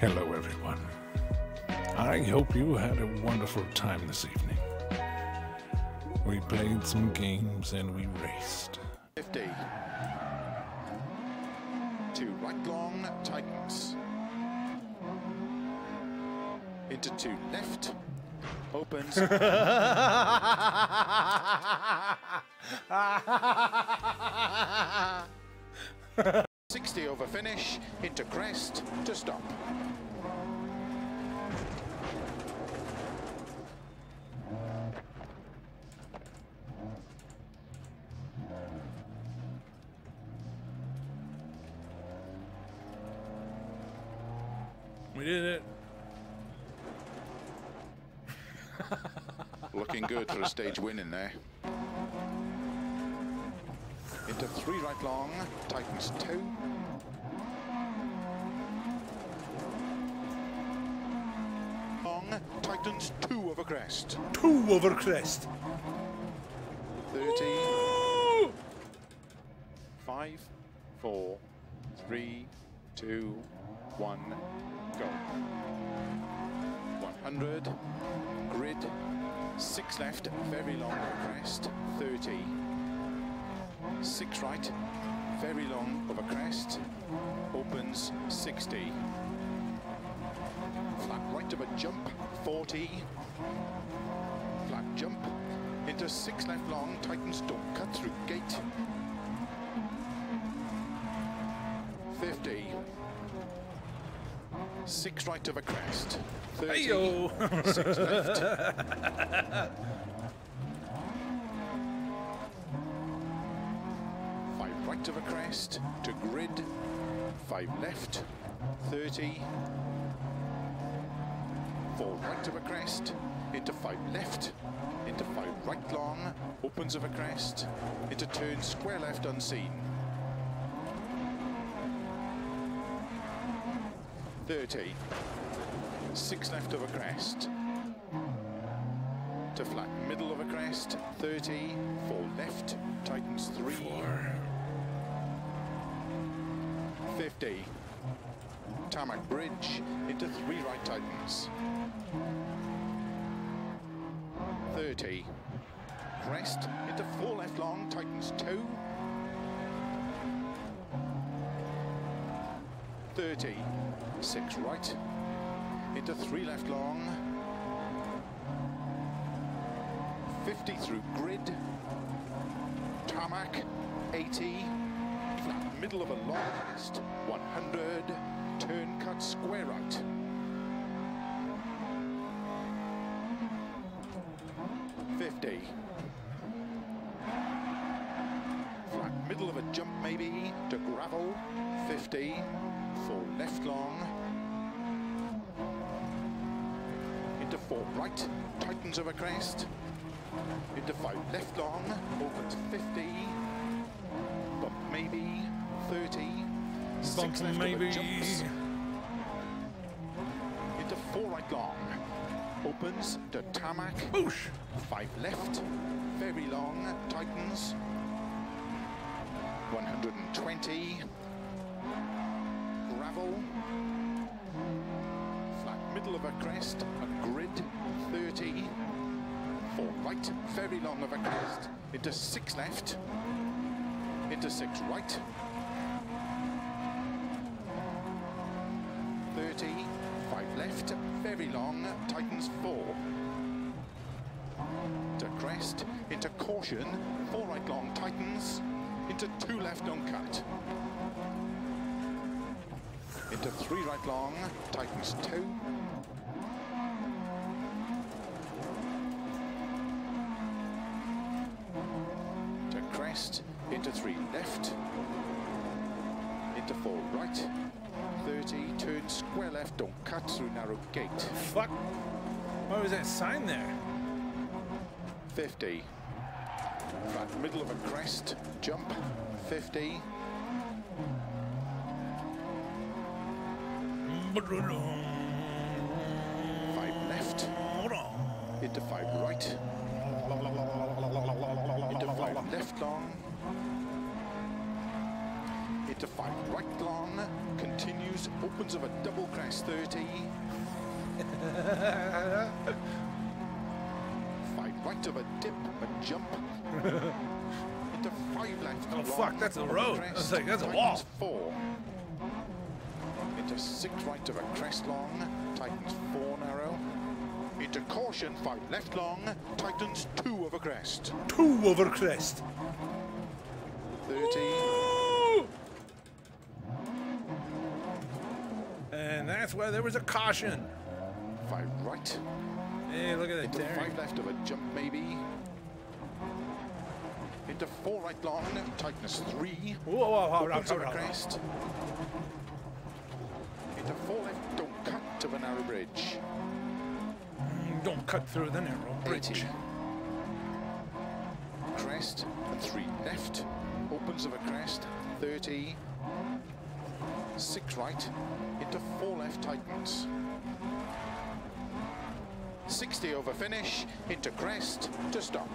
Hello, everyone. I hope you had a wonderful time this evening. We played some games and we raced. 50. Two right long, tightens. Into two left, opens. Sixty over finish, into crest, to stop. Stage win in there. Into three right long, tightens two. Long, tightens two over crest. Two over crest. 30, five, four, three, two, one, go. 100, grid, six left, very long over crest, 30. Six right, very long over crest, opens 60. Flat right of a jump, 40. Flat jump, into six left long, tightens, don't cut through gate. 50. Six right of a crest, 30. Heyo. Six left. Five right of a crest to grid. Five left. 30. Four right of a crest. Into five left. Into five right long. Opens of a crest. Into turn square left unseen. 30. Six left of a crest. To flat middle of a crest. 30. Four left. Tightens three. Four. 50. Tarmac bridge into three right tightens. 30. Crest into four left long, tightens two. 30. Six right. Into three left long. 50 through grid. Tarmac. 80 flat middle of a long crest, 100, turn cut square right. Fifty. Four right. Tightens of a crest. Into five left long. Opens fifty bump maybe 30 six left maybe. over jumps into four right long opens to tarmac Boosh. five left very long tightens 120 gravel of a crest a grid 30 four right very long of a crest into six left into six right. 30, five left, very long, tightens four. To crest, into caution, four right long, tightens, into two left on cut Into three right long, tightens two. Through narrow gate, Fuck. Why was that sign there? 50, flat middle of a crest, jump, 50, five left, into five right, into five left long, into five right long, continues opens of a double crest 30. fight right of a dip, a jump. Into five left. Oh, fuck, that's a road. crest, I was like, that's a wall. Four. Into six right of a crest long, tightens four narrow. Into caution, five left long, tightens two a crest. Two over crest. 30. And that's why there was a caution. Five right. Hey, look at that five left of a jump maybe. Into four right long, tightness three. Whoa, whoa, whoa, whoa, whoa, whoa. crest. Into four left, don't cut to the narrow bridge. Mm, Don't cut through the narrow bridge. 80. Crest and three left. Opens of a crest, 30. Six right, into four left tightens. 60 over finish, into crest, to stop.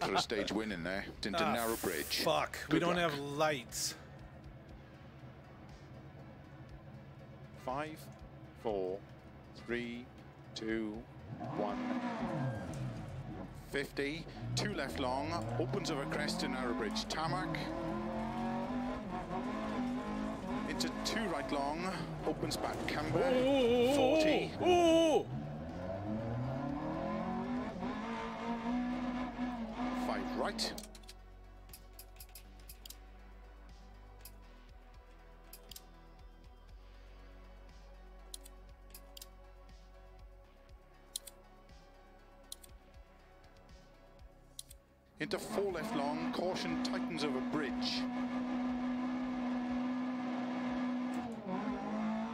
Good for a stage win in there. Into Ah, narrow bridge. Fuck, we don't luck. have lights. Five, four, three, two, one. 50, two left long, opens over crest to narrow bridge tarmac. Into two right long, opens back camber. 40, Ooh! five right. Into four left long, caution tightens over bridge.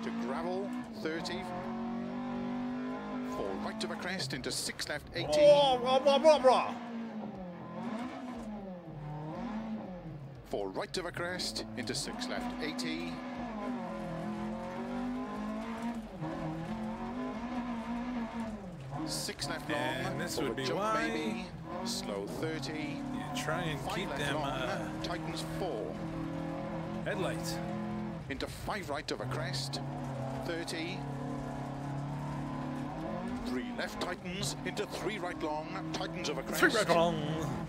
To gravel, 30. Four right to the crest, into six left, 18. Oh, blah, blah, blah, Four right of a crest, into six left, 80. Six left long, And this would be jump why- maybe, slow 30. You try and Five keep them long, uh, tightens four. headlights. Into five right of a crest, 30. Three left tightens, into three right long, tightens of a crest. Three right long.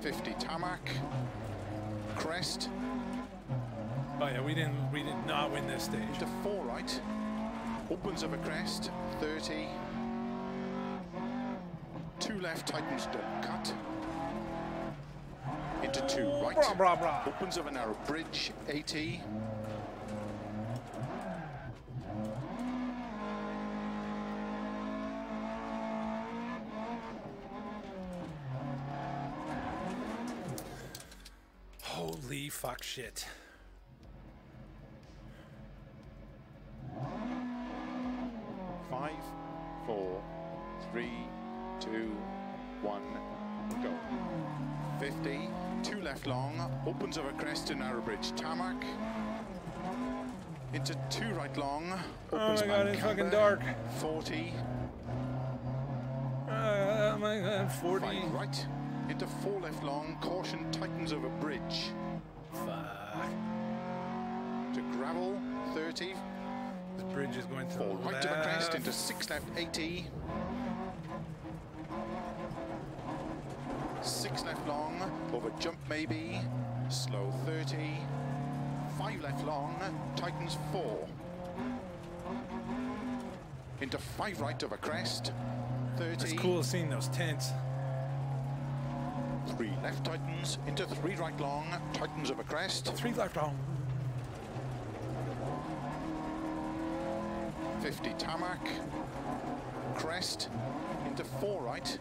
50 tarmac, crest, Oh yeah, we didn't we did not win this stage. into four right, opens of a crest, 30. Two left tightens don't cut. Into two right, Brah, brah, brah. opens of a narrow bridge, 80. Holy fuck shit. Five, four, three, two, one, go. 50, two left long, opens of a crest to narrow bridge tarmac. Into two right long, oh, opens my God, Mount it's fucking dark. 40, uh, Oh my god, 40. five right, into four left long, caution tightens over bridge. Gravel, 30, The bridge is going to four the right of a crest, into six left, 80. Six left long, over jump maybe, slow 30. Five left long, tightens four. Into five right of a crest, 30. It's cool seeing those tents. Three left tightens, into three right long, tightens of a crest. Three left on. 50 tarmac, crest, into four right,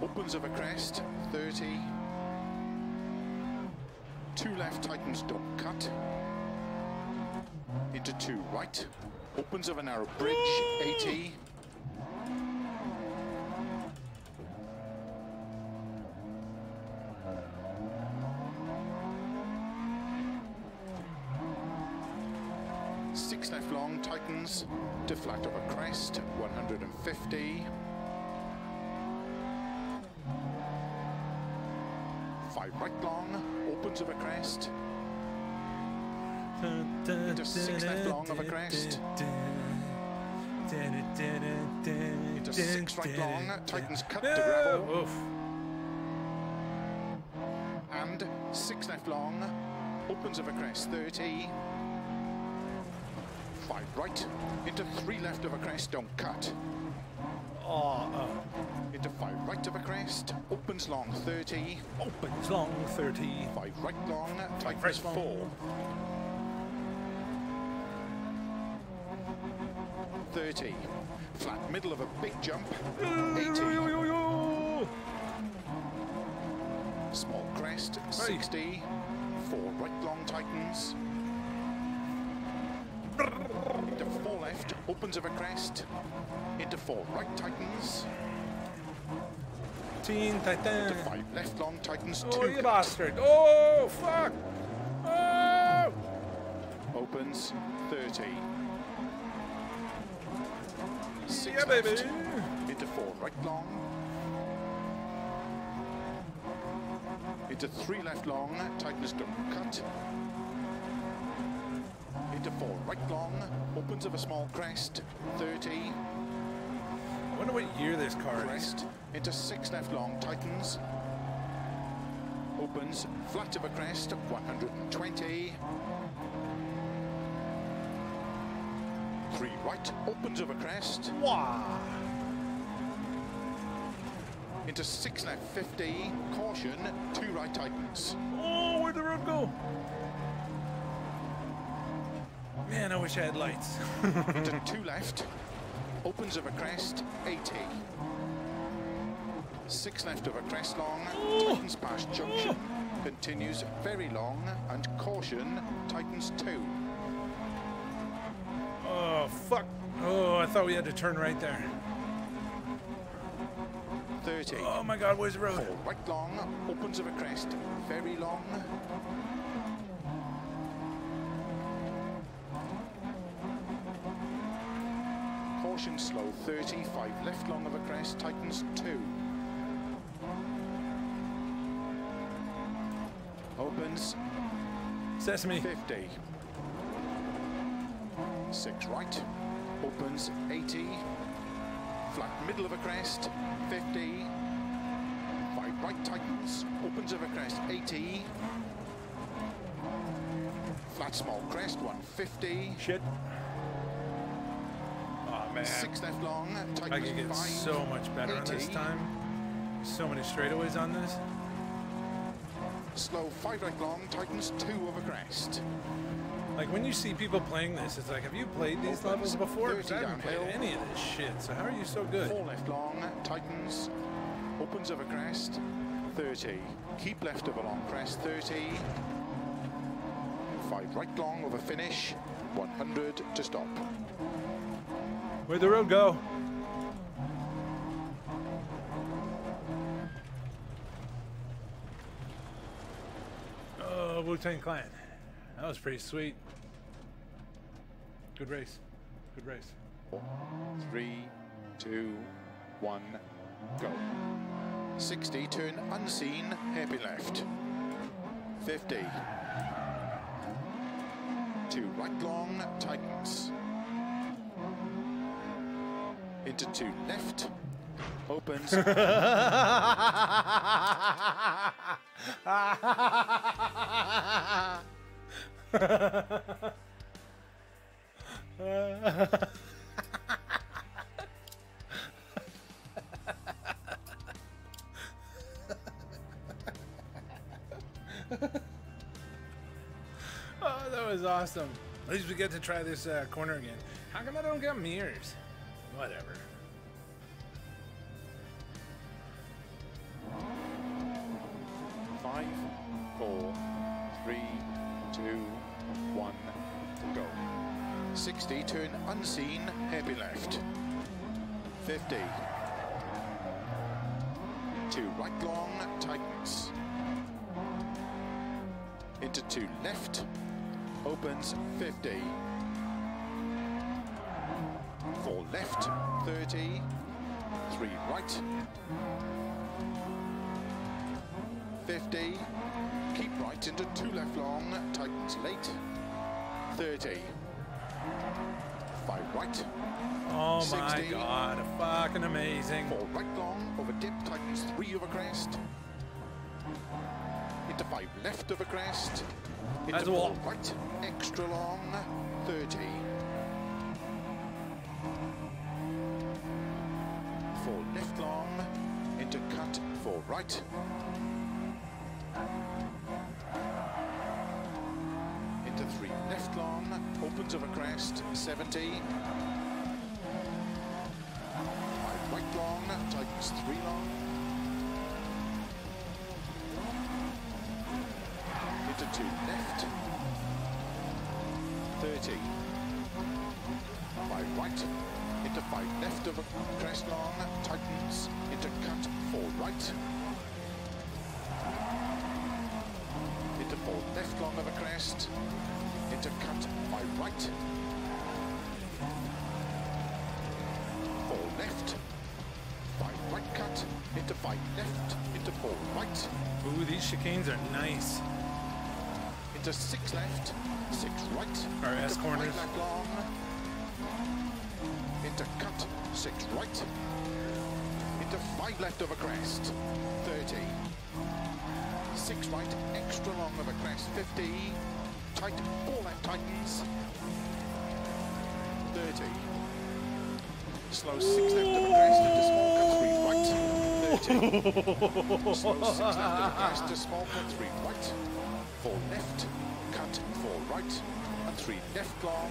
opens of a crest, 30, two left tightens don't cut, into two right, opens of a narrow bridge, 80, left long, tightens to flat over crest, 150. Five right long, opens over crest, Into six left long of a crest. into six right long, tightens cut to gravel, Oof. and six left long, opens over crest, 30. Five right, into three left of a crest, don't cut. Oh, oh. Into five right of a crest, opens long, 30. Opens long 30. Five right long, tightens right long. four. 30. Flat middle of a big jump, 80. Small crest, 60. Four right long tightens. Into four left, opens of a crest. Into four right tightens. Teen Titan. Into five left long tightens. Oh, two you cut. bastard. Oh, fuck. Oh. Opens 30. Six Yeah, baby. left. Into four right long. Into three left long, tightness don't cut. Right long, opens of a small crest, 30. I wonder what year this car is. Crest, into six left long, tightens. Opens, flat of a crest, 120. Three right, opens of a crest. Wow. into six left 50, caution, two right tightens. Oh, wish I had lights. into two left, opens of a crest, 80. Six left of a crest long, tightens past junction, continues very long, and caution, tightens two. oh, fuck. Oh, I thought we had to turn right there. 30. Oh my god, where's the road? Four right long, opens of a crest, very long. Caution slow, 30, five left long of a crest, tightens two. Opens Sesame. 50. Six right, opens 80. Flat middle of a crest, 50. Five right tightens, opens of a crest, 80. Flat small crest, 150. Shit. Man. Six left long, I could get so much better on this 80. time. So many straightaways on this. Slow, five right long, tightens two a crest. Like when you see people playing this, it's like, have you played these levels before? 'Cause I 30 haven't played any of this shit. So how are you so good? Four left long, tightens opens of a crest, 30. Keep left of a long crest, 30. Five right long a finish, 100 to stop. Where'd the road go? Oh, Wu Tang Clan. That was pretty sweet. Good race. Good race. Three, two, one, go. 60, turn unseen, happy left. 50. Two right long, tightens. Into two left, opens. Oh, that was awesome. At least we get to try this uh, corner again. How come I don't get mirrors? Whatever. Five, four, three, two, one, go. 60, turn unseen, happy left. 50. Two right long, tightens. Into two left, opens 50. Left, 30, three right, 50, keep right into two left long, tightens late, 30, five right, Oh my 60. god, fucking amazing. four right long, over dip, tightens three over crest, into five left over crest, into That's four wall. right, extra long, 30. Right. Into three left long, opens over crest, 70. Five right long, tightens three long. Into two left. 30. Five right. Into five left of a crest long, tightens. Into cut, four right. Four left long of a crest. Into cut, five right. Four left. Five right cut. Into five left. Into four right. Ooh, these chicanes are nice. Into six left. Six right. our S corners. long. Into cut. Six right. Into five left of a crest. 30. Six right. Extra long of a crest. 50. Tight. Four left tightens. 30. Slow six left of a crest into small cut three right. 30. Slow six left of a crest to small cut three right. Four left, cut four right, and three left long.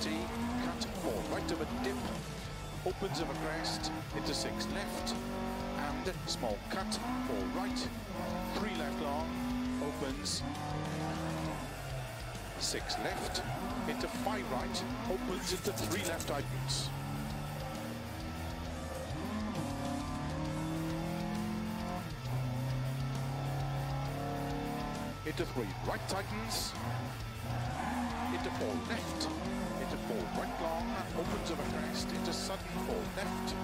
30, cut four right of a dip, opens of a crest, into six left, small cut, four right, three left long, opens, six left, into five right, opens into three left tightens. Into three right tightens, into four left, into four right long, opens a crest, into sudden four left,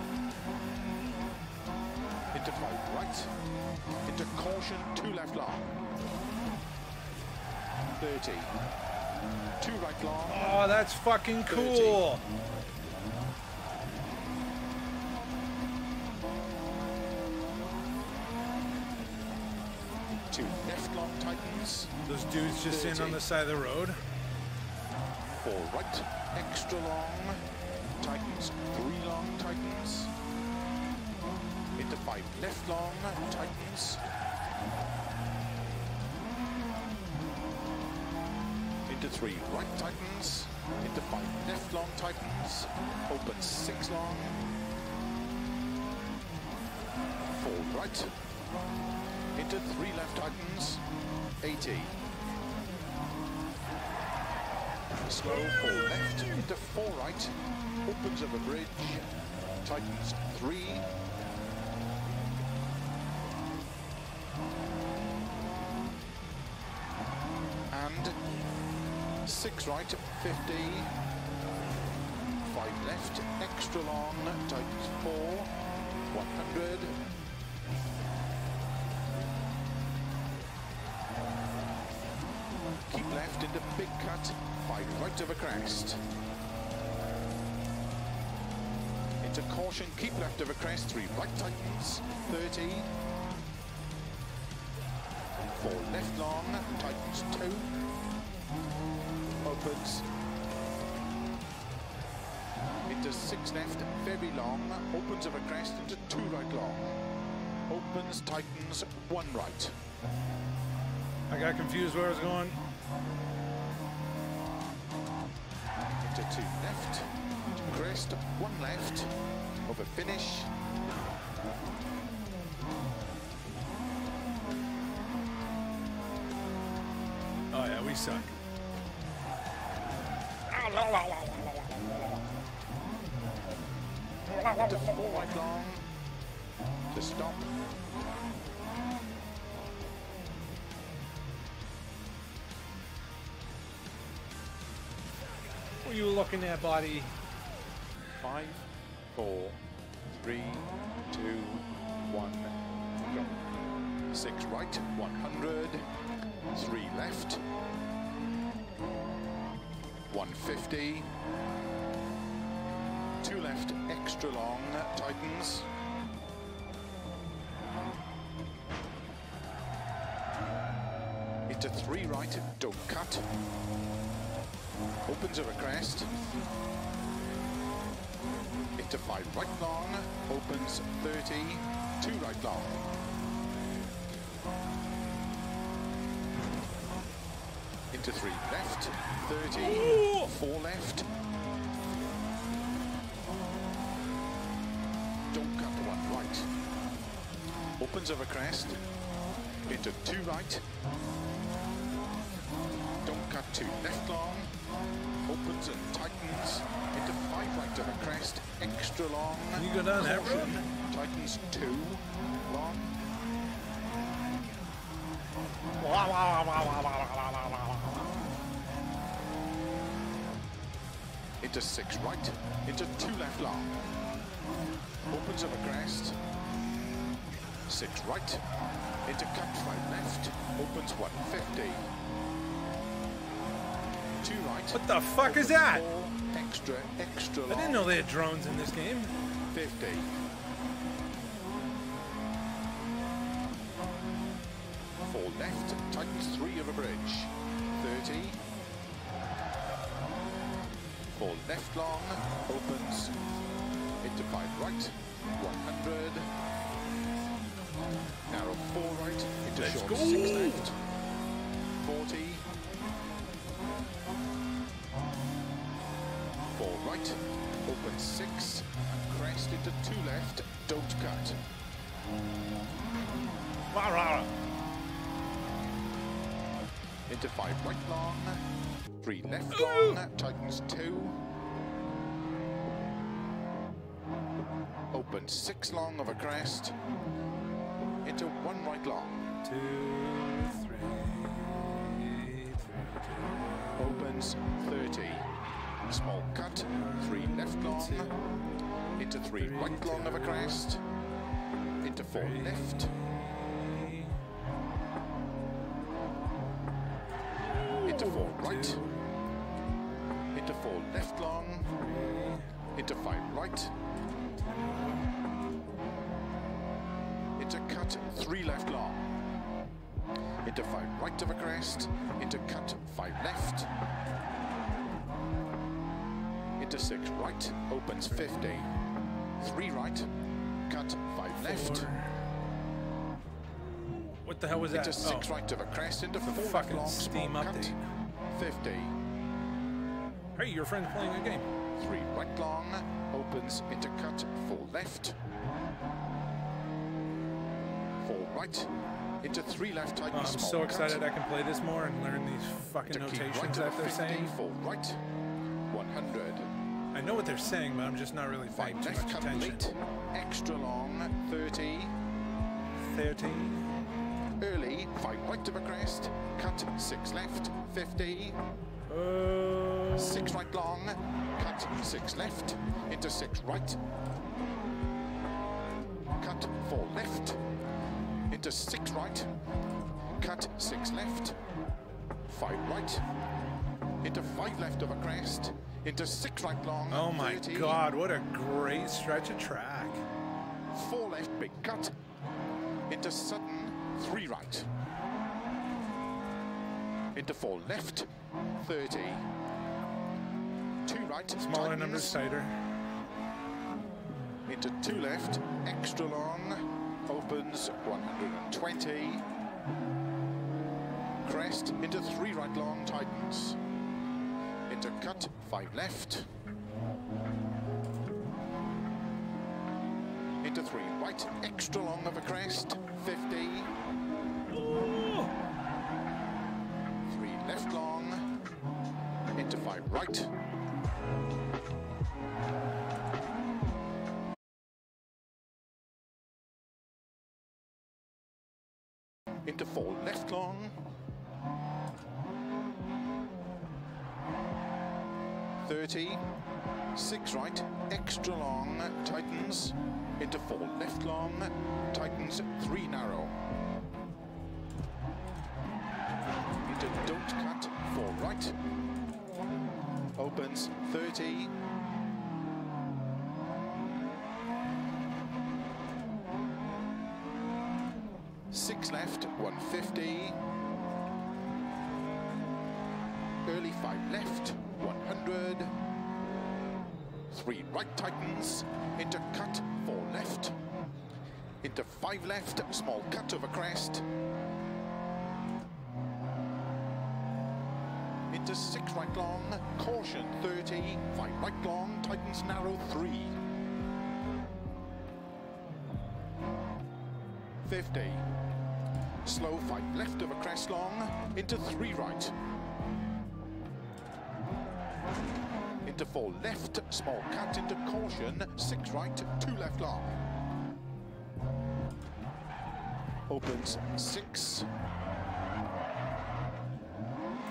into five right, into caution, two left long, 30, two right long, Oh, that's fucking cool. two left long tightens, Those dudes just in on the side of the road. four right, extra long, tightens, three long tightens, into five left long, tightens, into three right tightens, into five left long tightens, open six long, four right, into three left tightens, 80. Slow four left into four right, opens of a bridge, tightens three, six right, 50, five left, extra long, tightens four, 100, keep left into big cut, five right of a crest. Into caution, keep left of a crest, three right tightens, 30. Four left long, tightens two. Opens. Into six left, very long, opens of a crest into two right long. Opens, tightens, one right. I got confused where I was going. into two left, crest, one left, over finish. Oh yeah, we suck. To stop. What are you looking at, buddy? Five, four, three, two, one, go. Six right, 100. Three left. 150. Two left, extra long, tightens. Into three right, don't cut. Opens over crest. Into five right long, opens 30, two right long. Into three left, 30, four left. Don't cut one right. Opens over crest, into two right. Don't cut two left long, opens and tightens into five right over crest, extra long. Can you go down that road? Tightens two Into six right, into two left long. Opens over crest. Six right, into cut five left, opens 150. Two right. What the fuck is that? Extra, extra. I didn't know they had drones in this game. 50. Right. 100. Narrow four right, into Let's short go. six left. 40. Four right, open six, and crest into two left, don't cut. Rah, rah. Into five right long, three left long, that tightens two. Open six long of a crest, into one right long. Two, three, three, opens 30. Small cut, three left long, into three right long of a crest, into four left, into four right, into four left long, into five right, into cut, three left long, into five right of a crest, into cut, five left, into six right, opens 50, three right, cut, five left, What the hell was that? into six Oh. right of a crest, into The four left fucking long, Steam small cut, update. 50, Hey, your friend's playing a game. Three. Right long, opens into cut, four left, four right, into three left, Oh, I'm so cut, excited I can play this more and learn these fucking to notations right that they're 50, saying. four right, 100, I know what they're saying, but I'm just not really five paying too left, much cut attention. late, extra long, 30, 13. early, five right to the crest, cut, six left, 50, Oh. six right long, cut, six left, into six right, cut, four left, into six right, cut, six left, five right, into five left of a crest, into six right long, Oh my 30, god, what a great stretch of track. four left, big cut, into sudden, three right, into four left, 30, two right, Smaller numbers tightens, tighter. into two left, extra long, opens 120, crest into three right long, tightens, into cut, five left, into three right, extra long of a crest, 50, right, extra long, tightens, into four left long, tightens, three narrow. Into don't cut, four right, opens 30, six left, 150, early five left, 100, three right tightens, into cut, four left, into five left, small cut over crest, into six right long, caution 30, five right long, tightens narrow three. 50. Slow five left over crest long, into three right. Into four left, small cut into caution, six right, two left long. Opens six.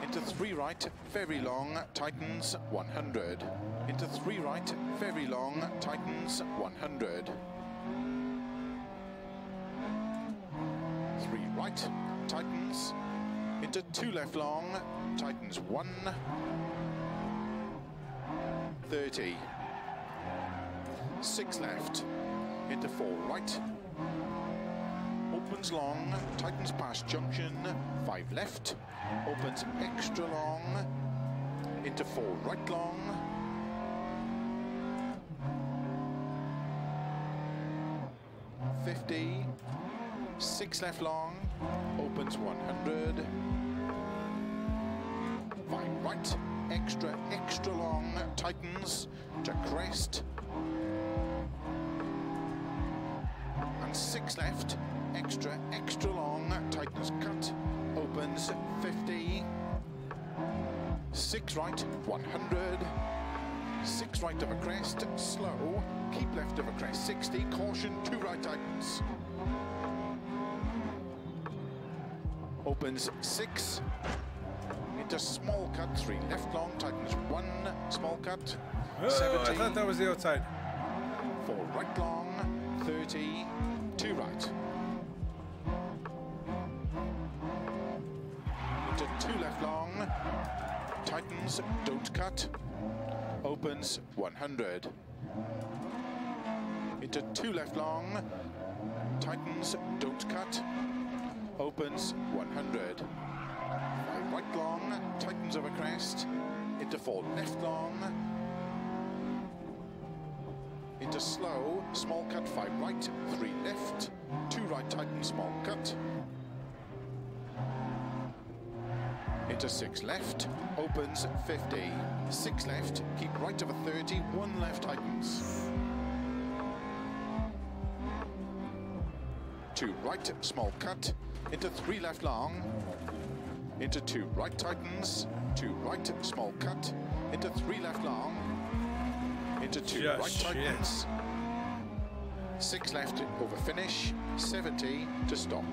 Into three right, very long, tightens 100. Into three right, very long, tightens 100. Three right, tightens. Into two left long, tightens one. 30. Six left, into four right. Opens long, tightens past junction, five left. Opens extra long, into four right long. Fifty, six left long, opens 100. Five right, extra, extra long, tightens to crest. And six left, extra, extra long, tightens cut, opens 50. Six right, 100. Six right of a crest, slow, keep left of a crest, 60, caution, two right tightens. Opens six, into small cut, three left long, tightens one, small cut, Oh, I thought that was the outside. four right long, 30, two right. Into two left long, tightens, don't cut, opens 100. Into two left long, tightens, don't cut, opens 100. Five right long, tightens over crest, into four left long, into slow, small cut, five right, three left, two right, tighten, small cut. Into six left, opens 50, six left, keep right of a 30, one left, tightens. Two right, small cut, into three left long, into two right tightens, two right, small cut, into three left long, into two Just right shit. tightens, six left over finish, 70 to stop.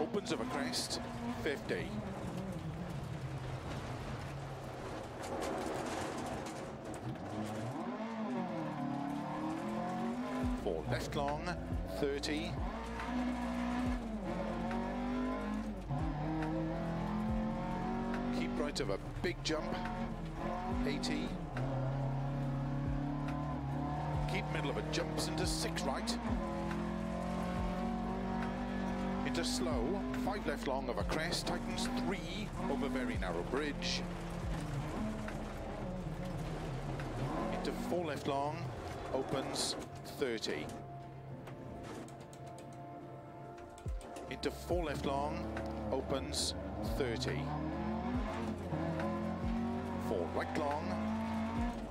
Opens of a crest, 50. Four left long, 30. Keep right of a big jump, 80. Keep middle of a jumps into six right. Into slow, five left long of a crest, tightens three over very narrow bridge. Into four left long, opens 30. Into four left long, opens 30. Four right long,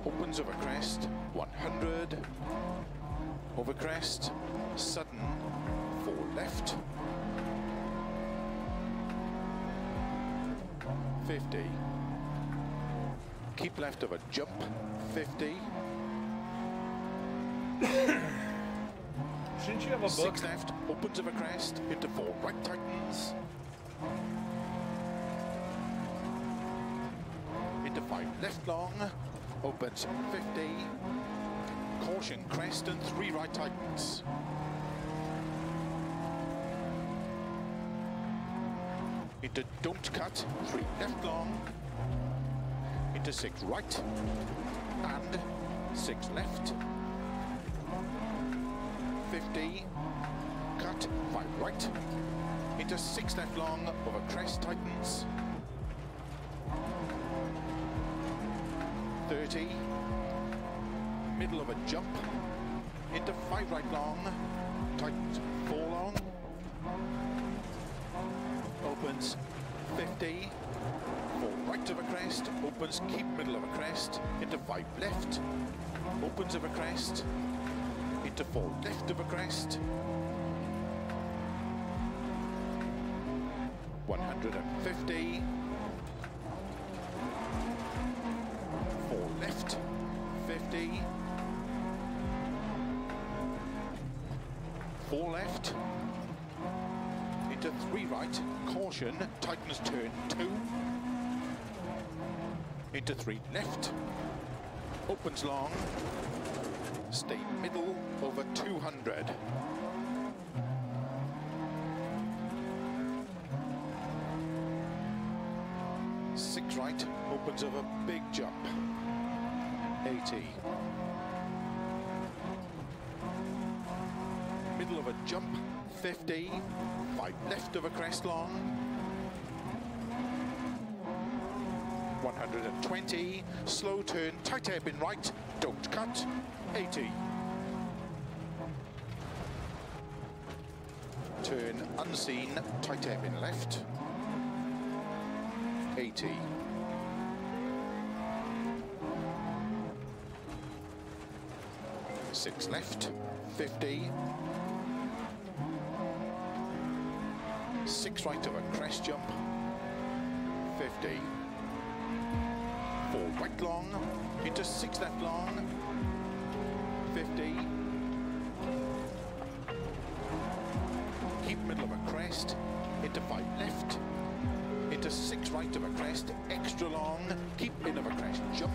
opens over crest, 100. Over crest, sudden, four left. 50. Keep left of a jump, 50. Shouldn't you have a book? Six left, opens of a crest, into four right tightens. Into five left long, opens 50. Caution crest and three right tightens. Into don't cut, three left long. Into six right. And six left. 50, cut, five right, into six left long over crest tightens. 30, middle of a jump, into five right long, tightens four long, opens 50, four right of a crest, opens keep middle of a crest, into five left, opens of a crest, into four left of a crest. 150. Four left, 50. Four left. Into three right, caution, turn two. Into three left, opens long, stay middle over 200. Six right, opens over big jump, 80. Middle of a jump, 50. Five left of a crest long. 120, slow turn, tight hairpin right, don't cut, 80. Turn unseen, tight hairpin left, 80. Six left, 50. Six right of a crest jump, 50 right long, into six left long, 50. Keep middle of a crest, into five left, into six right of a crest, extra long, keep in of a crest, jump.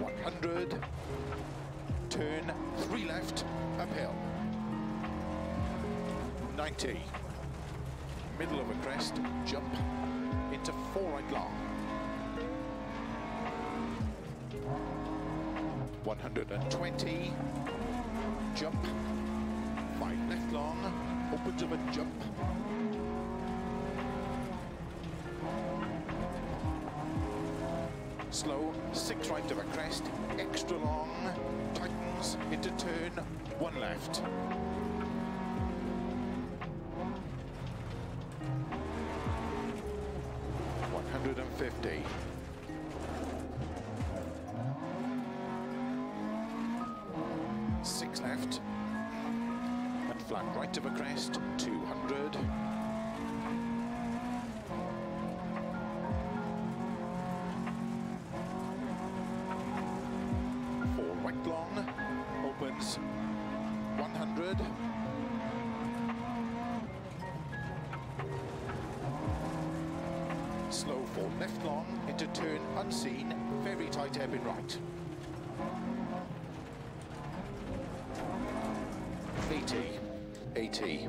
One hundred, turn, three left, uphill. 90 middle of a crest, jump into four right long. 120, jump, five left long, opens of a jump. Slow, six right of a crest, extra long, tightens into turn, one left. 50. Six left. And flat right of a crest, 200. Four right long, opens 100. Slow left long, into turn unseen, very tight hairpin right. 80, 80.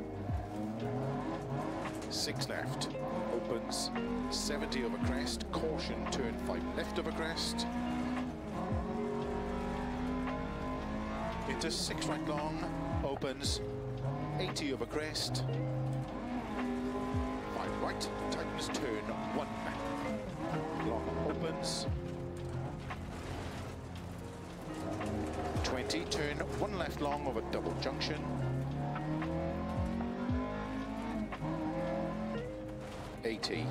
Six left, opens 70 over crest, caution, turn five left over crest. Into six right long, opens 80 over crest. Five right, tightens turn one back. Opens. 20, turn one left long of a double junction. Eighty.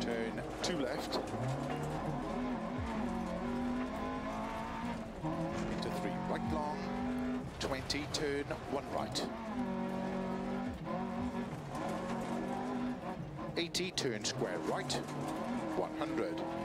Turn two left. Into three right long. 20, turn one right. 80, turn square right. 100.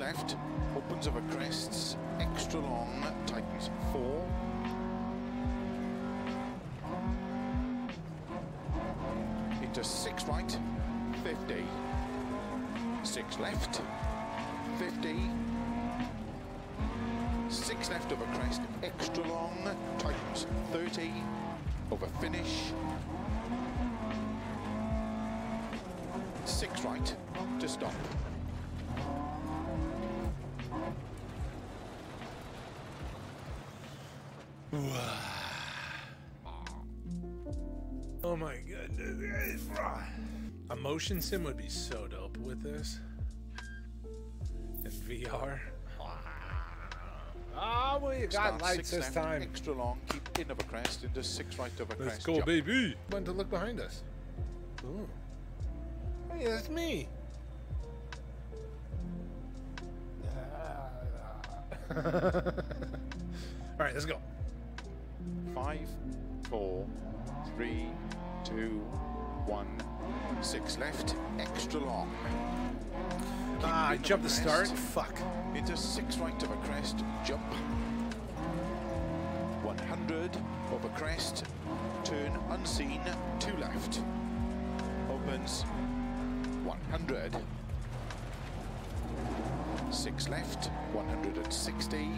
Left, opens over crests, extra long, tightens four. Into six right, 50. Six left, 50. Six left over crest, extra long, tightens 30, over finish. Six right, to stop. Oh my goodness. A motion sim would be so dope with this. In VR. Ah, well, you got Start lights six this left, time. Extra long, keep in over crest, into six right over Let's crest. go, jump. baby. Button to look behind us. Ooh. Hey, that's me. All right, let's go. Five, four, three, two, one. Six left, extra long. Keep Ah, jumped the start. Fuck. Into six right over crest, jump. 100 of over crest, turn unseen, two left. Opens 100. Six left, 160.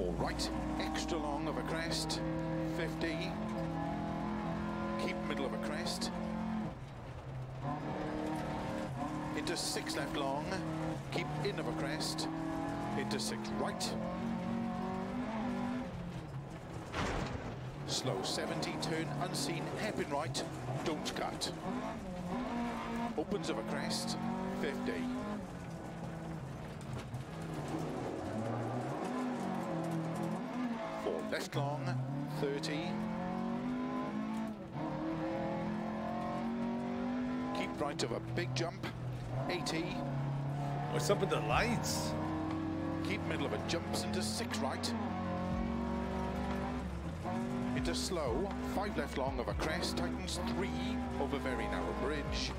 Four right, extra long of a crest, 50. Keep middle of a crest. Into six left long, keep in of a crest. Into six right. Slow 70, turn unseen, hairpin right, don't cut. Opens of a crest, 50. Right of a big jump, 80. What's up with the lights? Keep middle of it, jumps into six right. into slow, five left long of a crest, tightens three over very narrow bridge.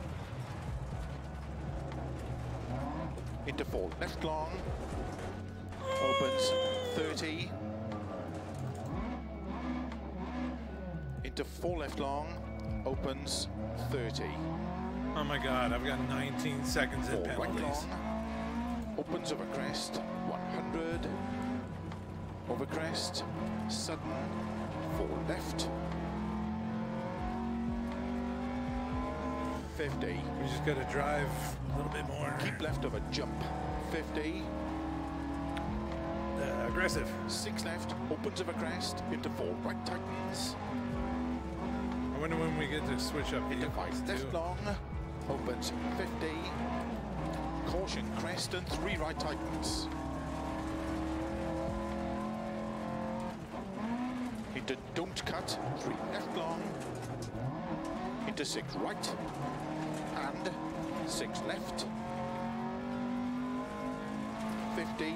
Into four left long, opens 30. Into four left long, opens 30. Oh my god, I've got 19 seconds in penalties. opens over crest, 100. Over crest, sudden, four left. 50. We just gotta drive a little bit more Keep left of a jump, 50. uh, aggressive. Six left, opens over crest, into four right tightens, I wonder when we get to switch up into five left long, opens 50. Caution crest and three right tightens. Into don't cut, three left long, into six right, and six left. 50,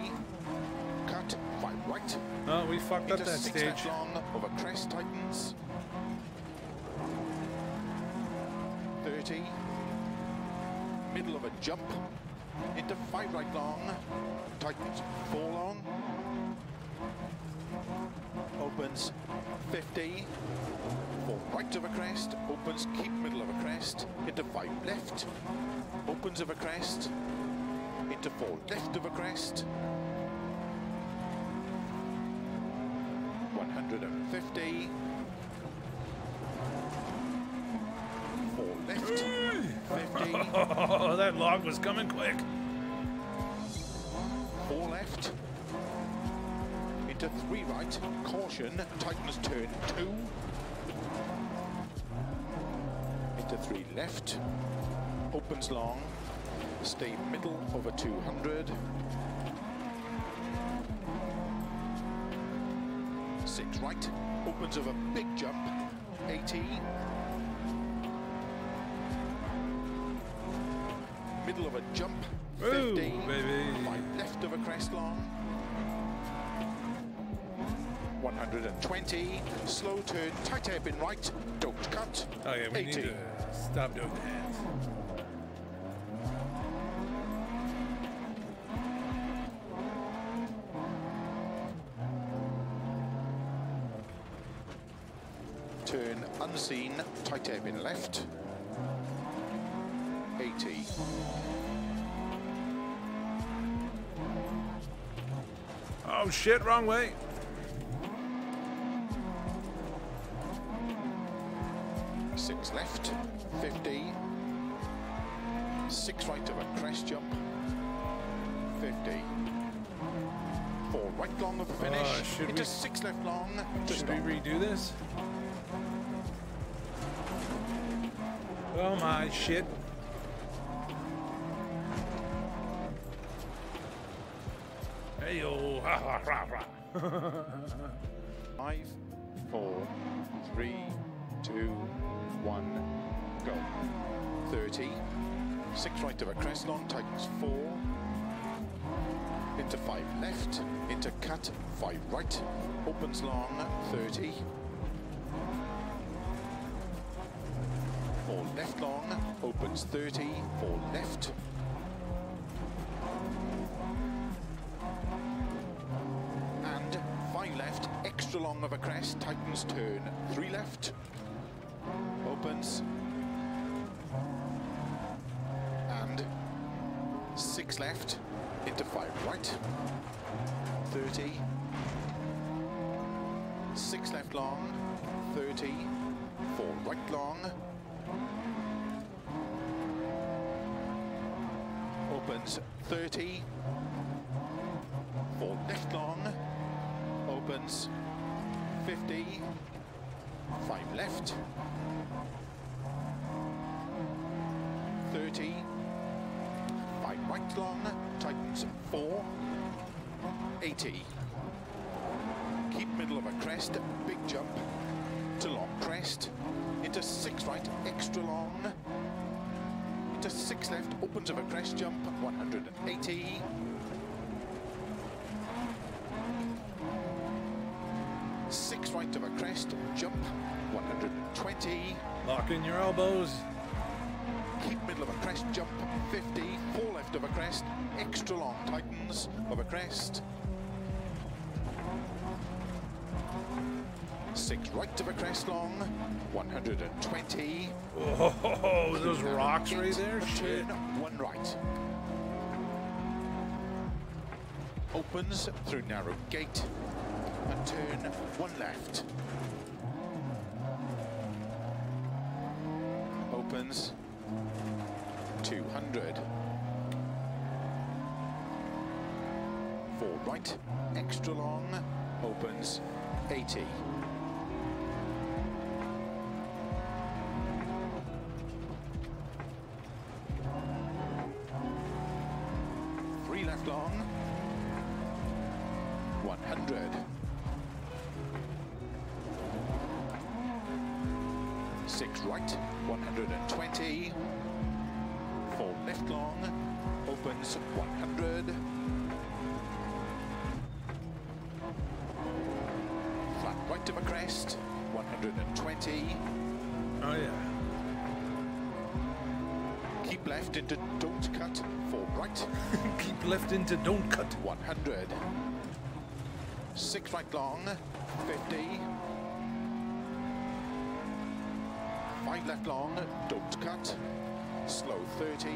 cut, five right, Oh, we fucked up that six stage. left long, over crest tightens. 30, middle of a jump, into five right long, tightens four long, opens 50, four right of a crest, opens keep middle of a crest, into five left, opens of a crest, into four left of a crest, 150, four left, 50, Log was coming quick. four left, into three right, caution, tightens turn two, into three left, opens long, stay middle over 200, six right, opens over big jump, 80, middle of a jump, 50, Ooh, baby. Five left of a crest long. 120, slow turn, tight hairpin right, don't cut. Okay, we 80. need to stop doing that. Turn unseen, tight hairpin left. 80. Oh shit, wrong way. Six left, 50. Six right of a crest jump, 50. Four right long of a finish, Uh, should into we- six left long, Should we redo this? Oh my shit. Five, four, three, two, one, go. 30. Six right of a crest long, tightens four. Into five left, into cut, five right, opens long, 30. Four left long, opens 30, four left. Of a crest, tightens turn, three left, opens, and six left, into five right, 30, six left long, 30, four right long, opens. 30, four left long, opens 50, five left, 30, five right long, tightens four, 80. Keep middle of a crest, big jump. To long crest, into six right, extra long, into six left, opens of a crest jump, 180. 120. In your elbows. Keep middle of a crest, jump, 50. Four left of a crest, extra long, tightens of a crest. Six right of a crest long, 120. Oh, those rocks right there. Shit. One right. Opens through narrow gate, and turn one left. Opens 200. Four right, extra long, opens 80. Keep left into don't cut, four right. Keep left into don't cut. 100. Six right long, 50. Five left long, don't cut. Slow 30.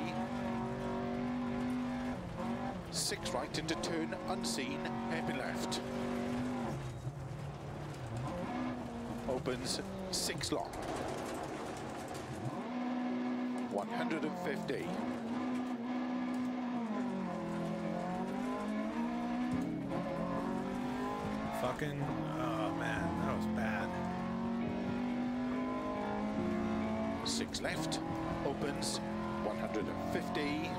Six right into turn, unseen, happy left. Opens six long. 150. Fucking. Oh man, that was bad. Six left, opens 150.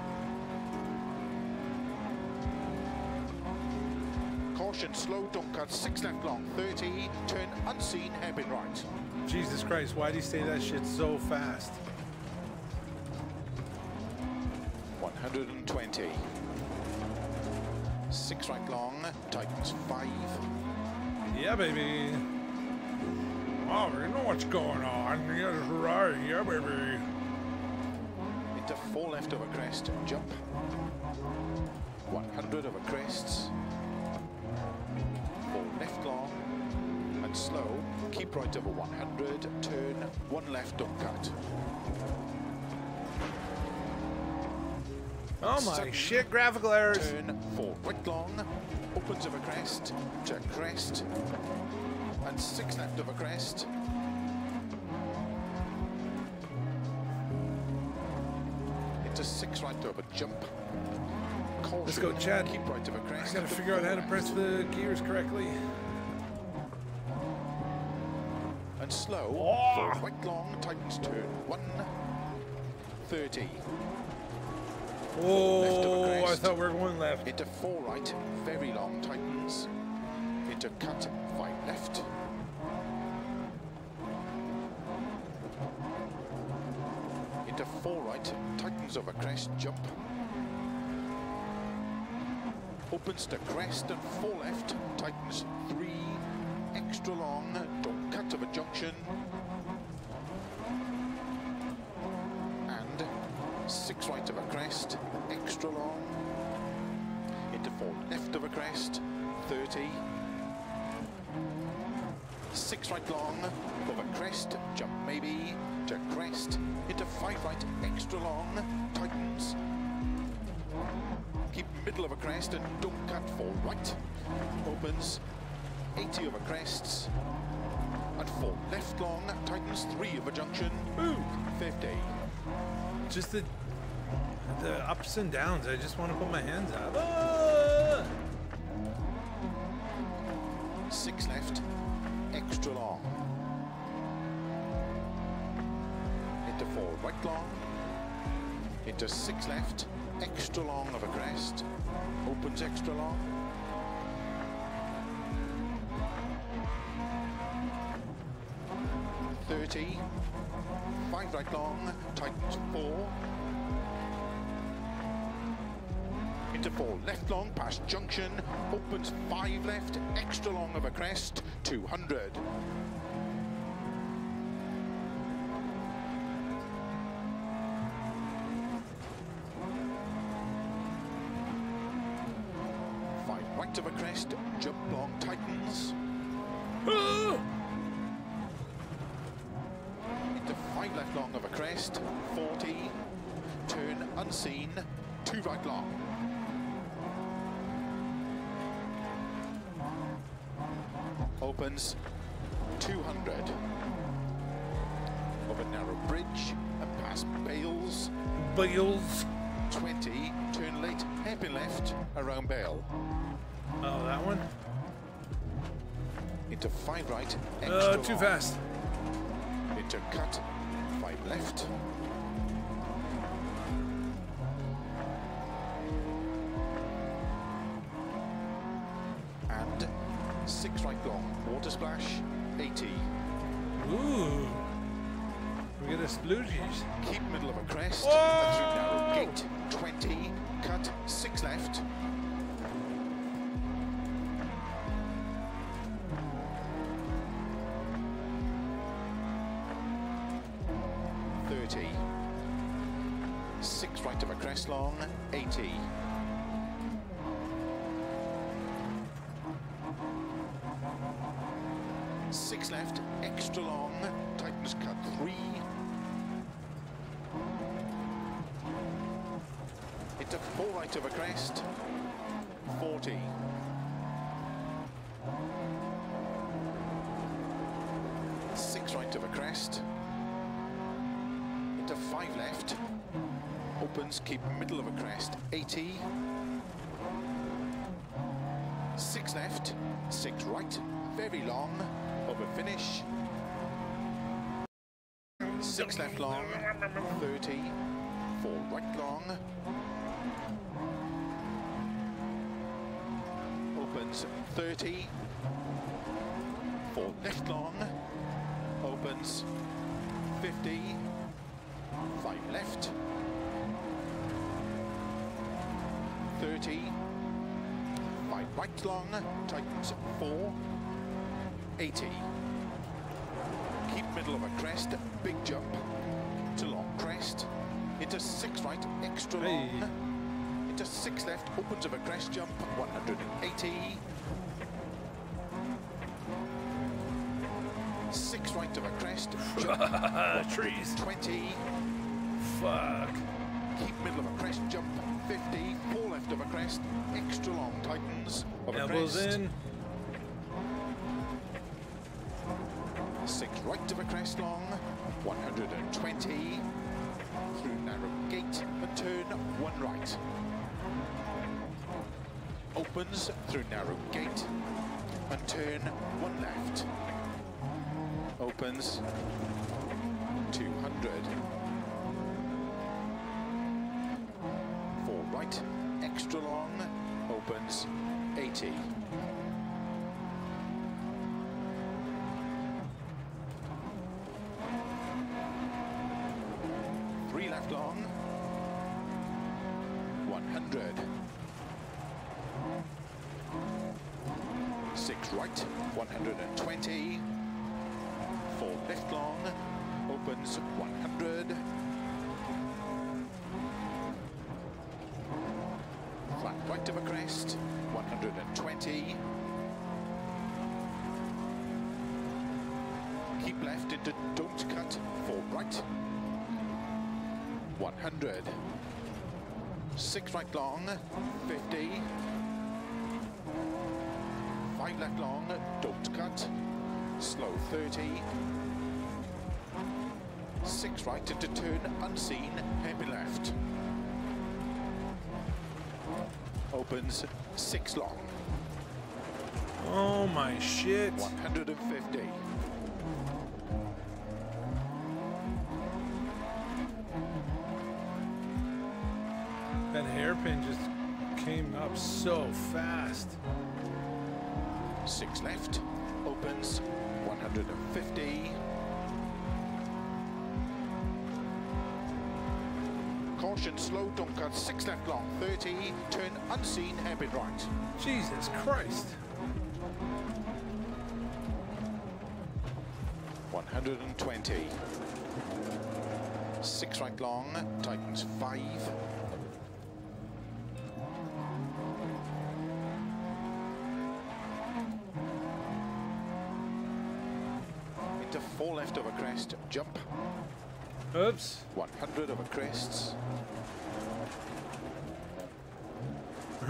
Caution, slow, don't cut, six left long, 30, turn unseen, hairpin right. Jesus Christ, why'd he say that shit so fast? 120. Six right long, tightens five. Yeah, baby. Oh, you know what's going on. Yes, right. Yeah, baby. Into four left a crest, jump. 100 of a crests. Four left long and slow. Keep right over 100, turn, one left, don't cut. Oh my Sudden shit, graphical errors. Turn four right long, opens of a crest, to a crest, and six left of a crest. Into six right of a jump. Caution, Let's go, Chad. Keep right of a crest. I gotta figure out how to press the gears correctly. And slow, Oh. right long, tightens turn one. 30. Oh, left of a Oh, I thought we were going left. Into four right, very long, tightens. Into cut, five left. Into four right, tightens over crest, jump. Opens to crest and four left, tightens three, extra long, don't cut of a junction. And six right of a crest, extra long. Into four left of a crest, 30. Six right long, a crest, jump maybe, to crest, into five right, extra long, tightens. Keep middle of a crest and don't cut four right. Opens, 80 of a crests, and four left long, tightens three of a junction, Ooh, 50. just the the ups and downs. I just want to put my hands up. Ah! Six left, extra long. Into four right long. Into six left, extra long of a crest. Opens extra long. Thirty. Five right long, four. four left long past junction, opens five left, extra long of a crest, 200. Opens 200. Over narrow bridge and past Bales, Bales. 20, turn late, hairpin left, around Bale. Oh, that one? Into five right, extra Uh, too long. fast. Into cut, five left. Crest long, eighty. Six left, extra long, tightens cut three. Into four right of a crest, opens, keep middle of a crest, 80. Six left, six right, very long, over finish. Six left long, 30. Four right long. Opens 30. Four left long. Opens 50. Five left. 30. Five right long. Tightens four. 80. Keep middle of a crest. Big jump. To long crest. Into six right. Extra long. Hey. Into six left. Opens of a crest jump. 180. Six right of a crest. Jump. Trees. 20. Fuck. Keep middle of a crest jump. 50. Of a crest. Extra long tightens of a crest. in. Six right of a crest long, 120. Through narrow gate and turn one right. Opens through narrow gate and turn one left. Opens 200. Long. 100. Six right. 120. Four left long. Opens 100. Flat right of a crest. 120. Keep left into don't cut. Four right. 100. Six right long, 50. Five left long, don't cut. Slow 30. Six right into turn unseen, heavy left. Opens six long, Oh my shit. 150. Caution, slow, don't cut, six left long, 30, turn unseen, hairpin right. Jesus Christ. 120. Six right long, tightens five. Into four left of a crest, jump. Oops. 100 of a crests.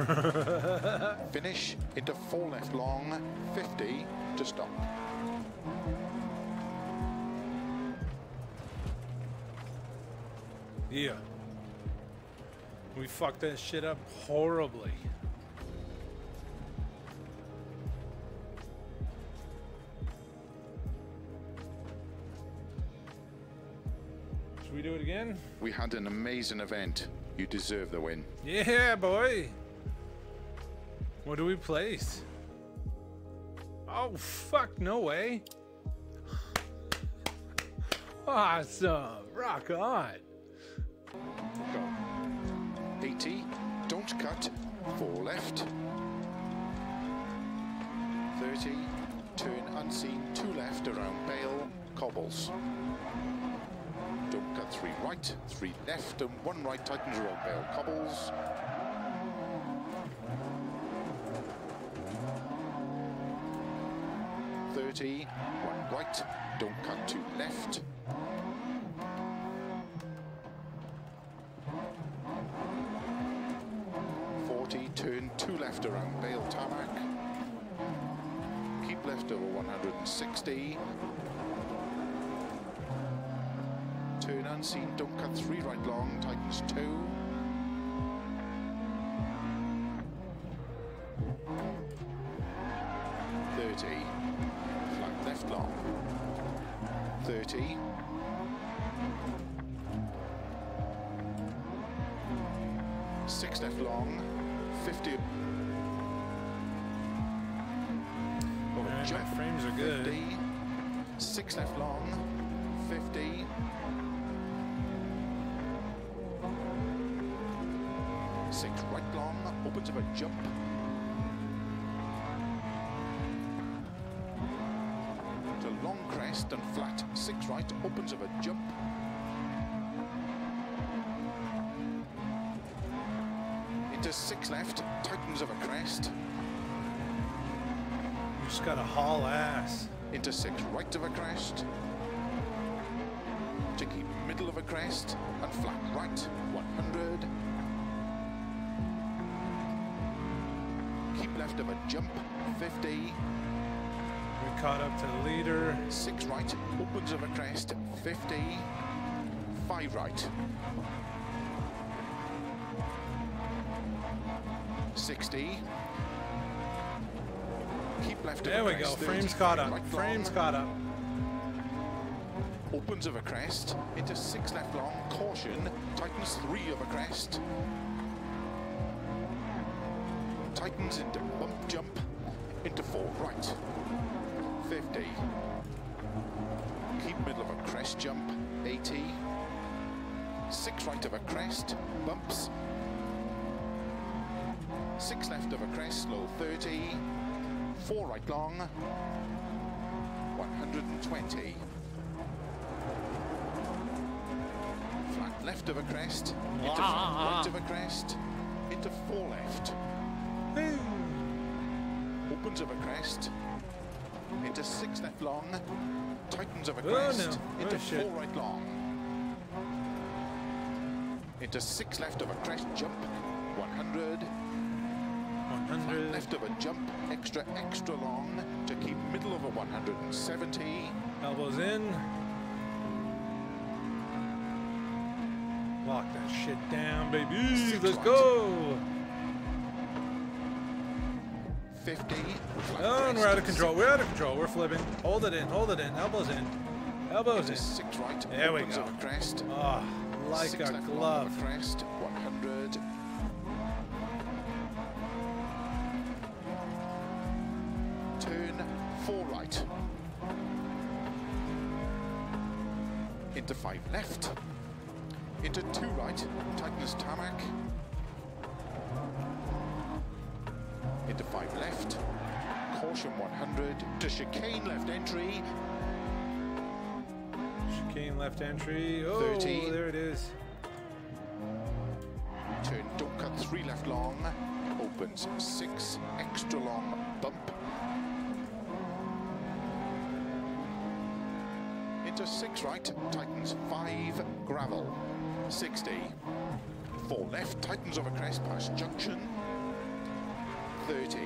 Finish into four left long, 50 to stop. Yeah. We fucked that shit up horribly. Should we do it again? We had an amazing event. You deserve the win. Yeah, boy. What do we place? Oh, fuck, no way. Awesome. Rock on. Go. 80, don't cut, 4 left. 30, turn unseen, 2 left around Bale, cobbles. Don't cut 3 right, 3 left and 1 right, tightens around Bale, cobbles. Thirty, one right, don't cut two left. 40, turn two left around Bale Tarmac. Keep left over 160. Turn unseen, don't cut three right long, tightens two. Six left long, 50. Over Man, jump, frames are good. 50. Six left long, 50. Six right long, opens of a jump. To long crest and flat, six right, opens of a jump. Into six left, tightens of a crest. You just gotta haul ass. into six right of a crest, to keep middle of a crest, and flat right, 100. Keep left of a jump, 50. We caught up to the leader. Six right, opens of a crest, 50. Five right. 60. Keep left There we go. crest, 30, Frames caught up. right Frames long. caught up. opens of a crest into six left long, caution, tightens three of a crest, tightens into bump jump, into four. Right, 50, keep middle of a crest jump, 80, six right of a crest, bumps, six left of a crest, slow 30, four right long, 120. Flat left of a crest, into flat ah. right of a crest, into four left, opens of a crest, into six left long, tightens of a Oh, crest, no. into Oh, shit. four right long, into six left of a crest, jump, 100, flat 100. left of a jump, extra, extra long, to keep middle of a 170, Elbows in. Lock that shit down, baby. Six Let's right. go. 50, Oh, and we're out of control. We're out of control. We're flipping. Hold it in. Hold it in. Elbows in. Elbows in. six right, There we go. crest, Oh, like six a glove. crest, five left. into two right, tightens tarmac. Into five left, caution 100, to chicane left entry, Chicane left entry. Oh, 30. there it is. turn don't cut three left long, opens six extra long bump. Into six right, tightens five gravel, 60. Four left, tightens over crest past junction, 30.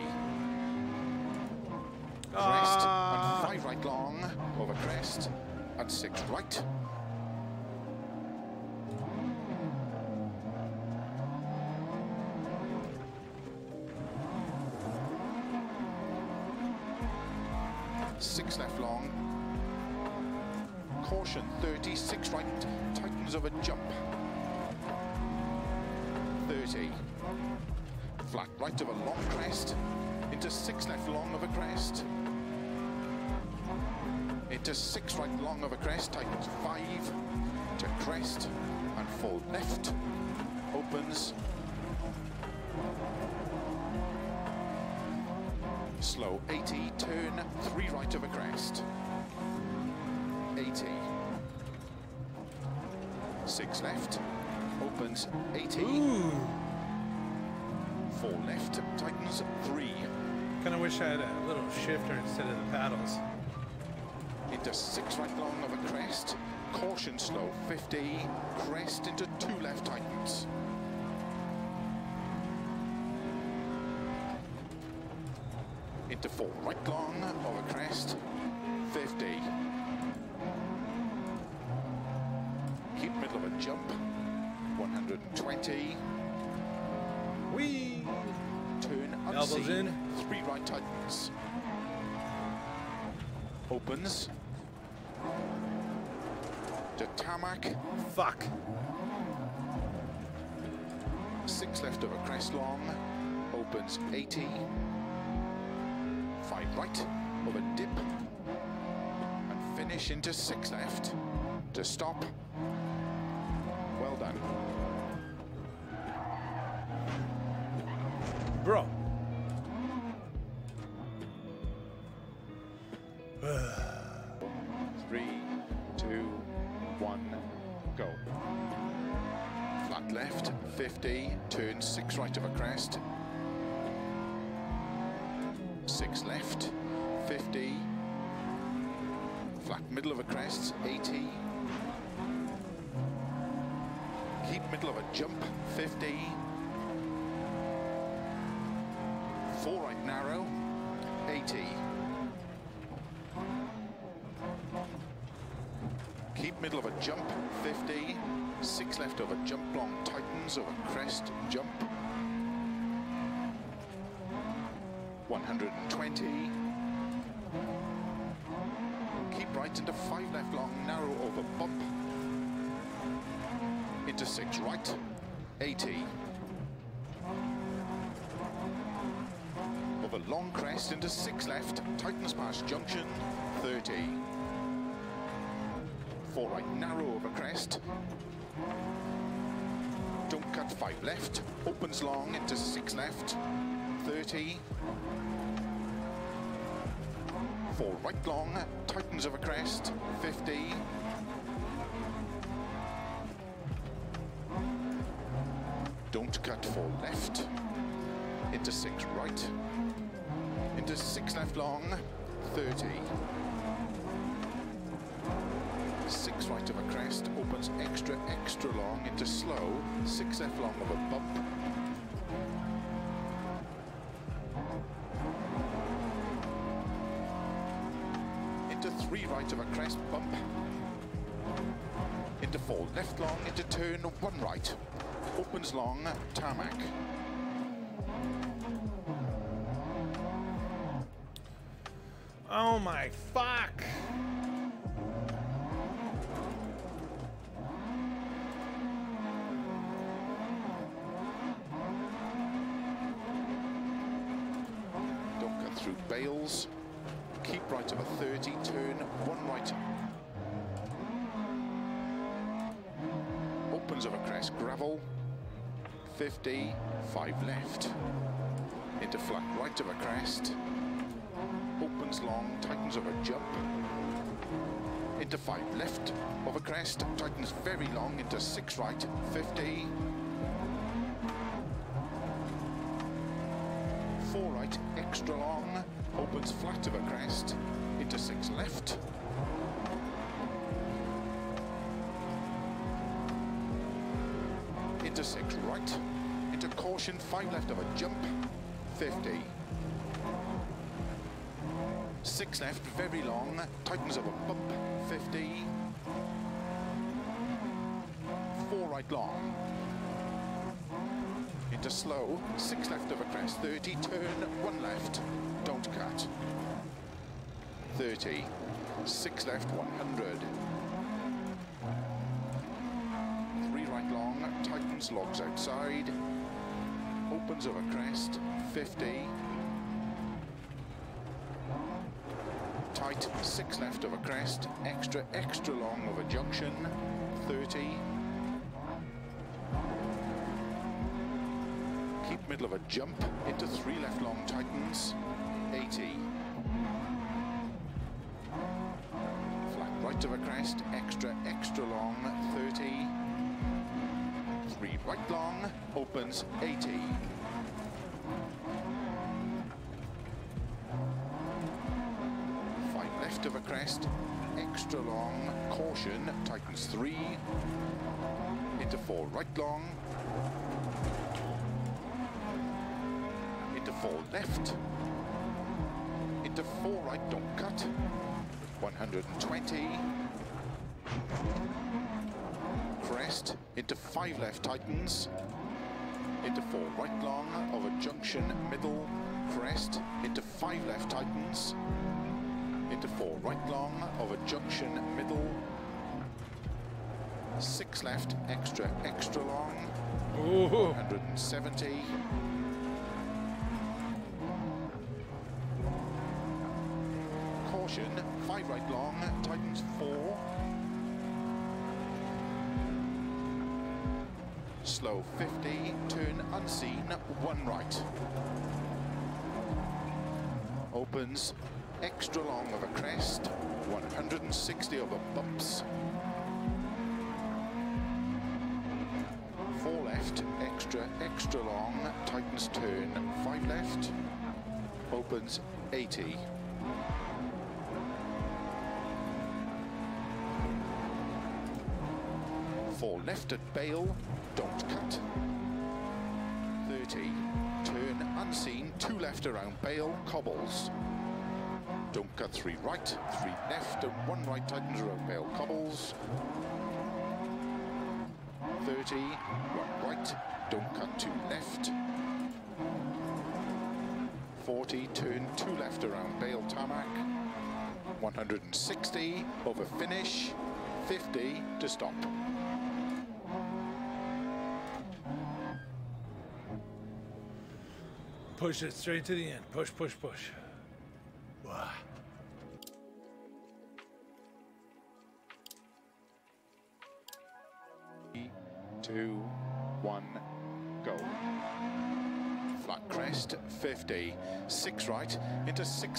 Crest Ah. and five right long over crest and six right. Six left long. Caution 30, six right, tightens over jump. 30. Flat right of a long crest, into six left long of a crest. Into six right long of a crest, tightens five to crest and fold left, opens. Slow 80, turn three right of a crest. Six left, opens 18. Ooh. Four left, tightens three. Kind of wish I had a little shifter instead of the paddles. into six right long of a crest, caution slow 50, crest into two left tightens. Into four right long 120. Whee! Turn Elbows unseen, in. three right tightens. Opens. To tarmac, Fuck. six left of a crest long. Opens 80. Five right of a dip. And finish into six left. To stop. Middle of a jump, 50. Four right narrow, 80. Keep middle of a jump, 50. Six left over jump long, tightens over crest, jump. 120. Keep right into five left long, narrow over bump. Into six right, 80. Over long crest into six left, tightens past junction, 30 four right, narrow over crest. Don't cut five left, opens long into six left, 30. Four right long, tightens over crest, 50. Cut four left, into six right, into six left long, 30 six right of a crest, opens extra, extra long into slow, six F long of a bump. Into three right of a crest, bump. Into four left long, into turn one right. Opens long, tarmac. Oh my fuck. 50, 5 left, into flat right of a crest, opens long, tightens of a jump, into 5 left of a crest, tightens very long, into 6 right, 50, 4 right, extra long, opens flat of a crest, into 6 left, into six right, into caution, five left of a jump, 50. Six left, very long, tightens of a bump, 50. Four right long. Into slow, six left of a crest, 30, turn, one left, don't cut. 30, six left, 100. Three right long, tightens, logs outside, opens of a crest, 50. Tight, six left of a crest, extra, extra long of a junction, 30. Keep middle of a jump, into three left long tightens, 80. Flat right of a crest, extra, extra long, 30 three right long, opens 80. Extra long, caution, tightens three, into four. Right long, into four left, into four right, don't cut, 120, crest, into five left tightens, into four right long of a junction middle, crest, into five left tightens, into four right long of a junction middle, six left extra extra long, Ooh. 170. Caution, five right long, tightens four. Slow 50, turn unseen, one right. Opens, extra long of a crest, 160 of a bumps. Four left, extra, extra long, tightens turn, five left, opens 80. Four left at bale, don't cut. 30, turn unseen, two left around bale, cobbles. Don't cut three right, three left, and one right tightens around Bale cobbles. 30, one right, don't cut two left. 40, turn two left around Bale Tarmac. 160, over finish. 50 to stop. Push it straight to the end. Push, push, push.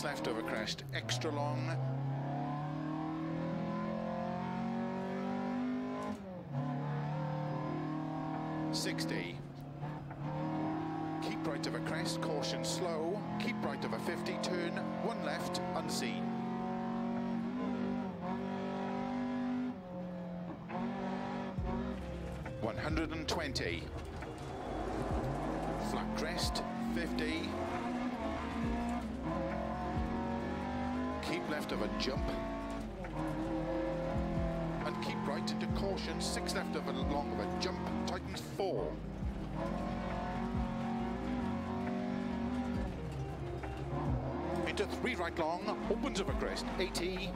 Left over crest, extra long. Sixty. Keep right of a crest, caution slow. Keep right of a 50, turn, one left, unseen. One hundred and twenty. Flat crest, fifty. Left of a jump. And keep right into caution, six left of a long of a jump, tightens four. Into three right long, opens of a crest, 80.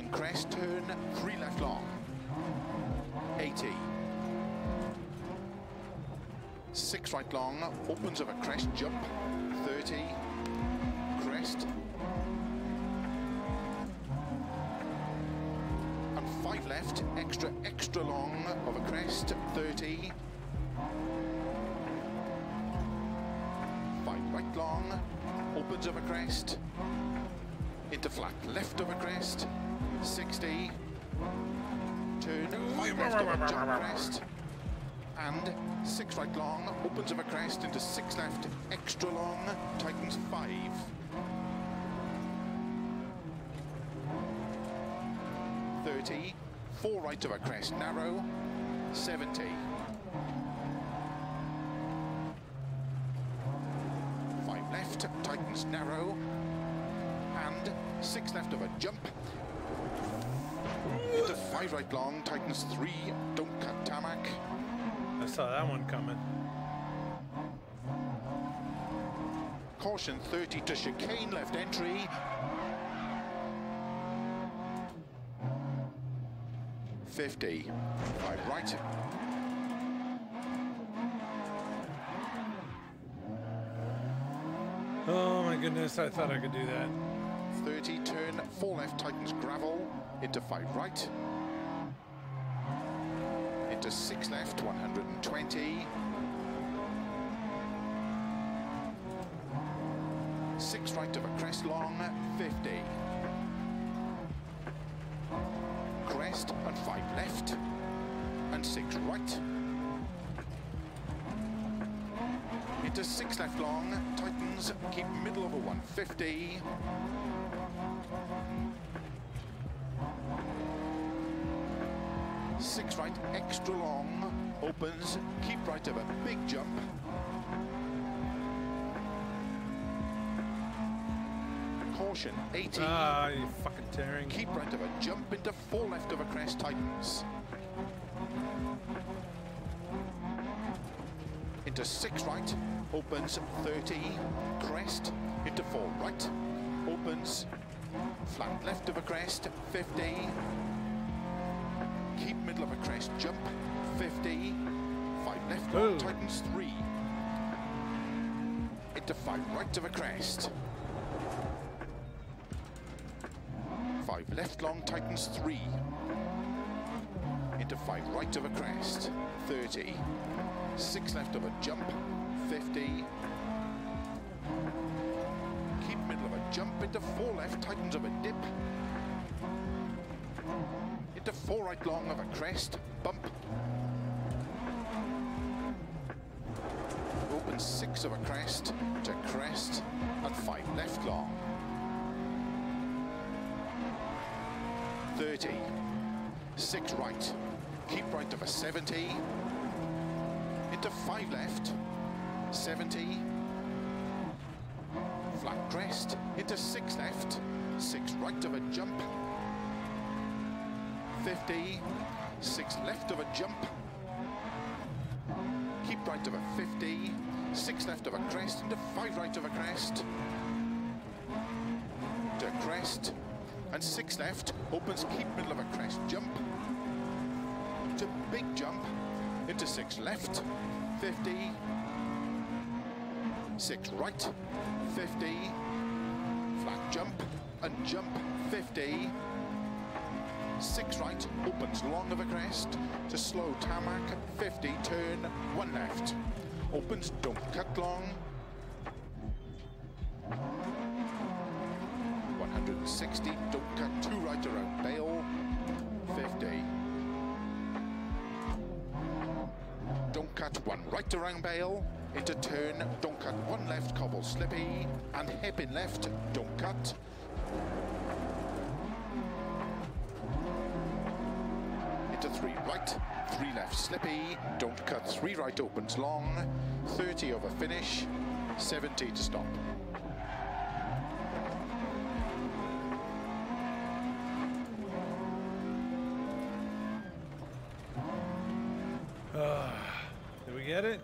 Caution crest, turn, three left long, 80. Six right long, opens of a crest jump, 30, crest. And five left, extra, extra long of a crest, 30. Five right long, opens of a crest. Into flat, left of a crest, 60. Turn, five left a jump crest and six right long, opens of a crest into six left, extra long, tightens five. Thirty, four right of a crest, narrow, seventy. Five left, tightens narrow, and six left of a jump. Into five right long, tightens three, don't cut tarmac. I saw that one coming. Caution 30 to chicane, left entry. Fifty. Five right. Oh my goodness, I thought I could do that. 30 turn, four left tightens gravel, into five right. Into six left, 120. Six right of a crest long, 50. Crest and five left, and six right. Into six left long, tightens, keep middle over 150. Six right, extra long, opens, keep right of a big jump. Caution, 18. Ah, you fucking tearing. Keep right of a jump into four left of a crest, tightens. Into six right, opens 30, crest, into four right, opens, flat left of a crest, 50, keep middle of a crest, jump, 50, five left, long, Ooh. tightens three, into five right of a crest, five left long, tightens three, into five right of a crest, 30, six left of a jump, 50, keep middle of a jump into four left, tightens of a dip, four right long of a crest, bump, open six of a crest to crest, and five left long, 30, six right, keep right of a 70, into five left, 70, flat crest, into six left, six right of a jump, 50, six left of a jump, keep right of a 50, six left of a crest, into five right of a crest, to crest, and six left, opens, keep middle of a crest, jump, to big jump, into six left, 50, six right, 50, flat jump, and jump, 50, six right, opens long of a crest, to slow tarmac, 50, turn, one left, opens, don't cut long, 160, don't cut two right around bale, 50. Don't cut one right around bale, into turn, don't cut one left cobble slippy, and hip in left, don't cut. right, three left slippy, don't cut, three right opens long, 30 over finish, 70 to stop. Uh, did we get it?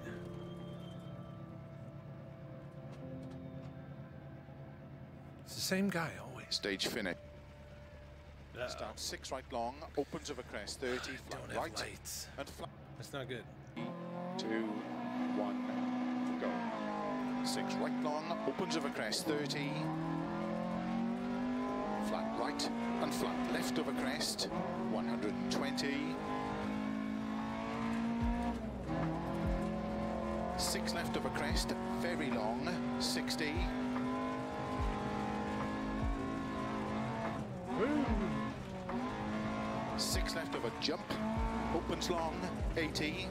It's the same guy always. Stage finish. Uh-oh. Start six right long, opens over crest 30, flat Don't have right, lights. and flat That's not good. two, one, go. Six right long, opens over crest 30, flat right and flat left over crest 120. Six left over crest, very long, 60. Six left of a jump, opens long, 80.